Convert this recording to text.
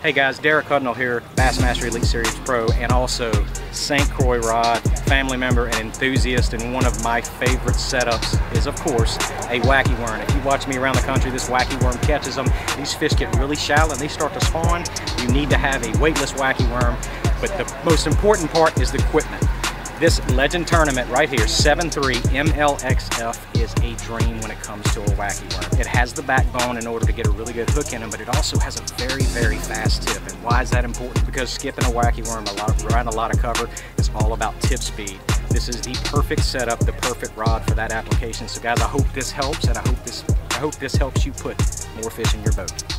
Hey guys, Derek Hudnall here, Bassmaster Elite Series Pro, and also St. Croix rod, family member and enthusiast, and one of my favorite setups is, of course, a wacky worm. If you watch me around the country, this wacky worm catches them. These fish get really shallow and they start to spawn. You need to have a weightless wacky worm, but the most important part is the equipment. This Legend Tournament right here, 7.3 MLXF is a dream when it comes to a wacky worm. It has the backbone in order to get a really good hook in them, but it also has a very, very fast tip. And why is that important? Because skipping a wacky worm a lot, around a lot of cover is all about tip speed. This is the perfect setup, the perfect rod for that application. So guys, I hope this helps, and I hope this, I hope this helps you put more fish in your boat.